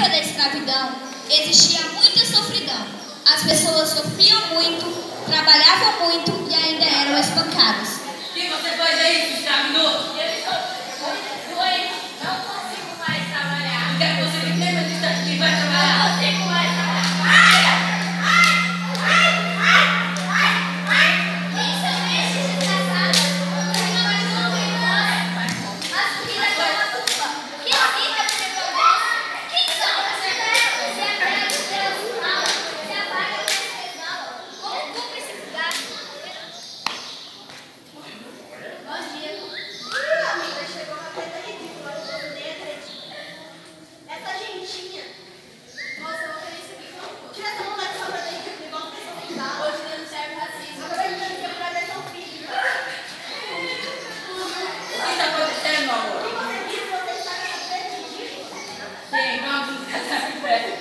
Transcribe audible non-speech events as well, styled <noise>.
época da escravidão, existia muita sofridão. As pessoas sofriam muito, trabalhavam muito e ainda eram espancadas. O que você faz aí, escravidoso? Obrigada. <laughs> É.